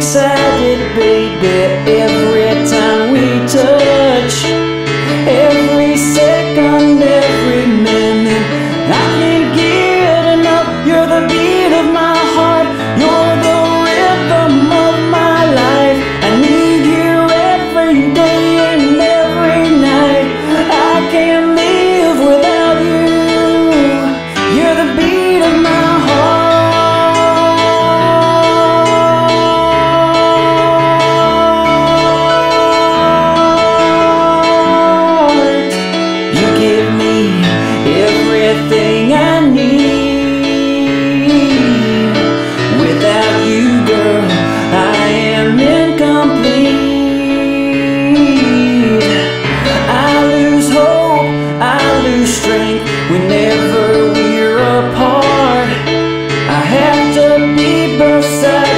excited, baby. deep said.